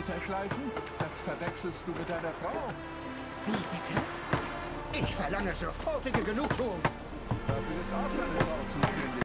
Kräuterschleifen? Das verwechselst du mit deiner Frau. Wie bitte? Ich verlange sofortige Genugtuung. Dafür ist Adler eine Frau.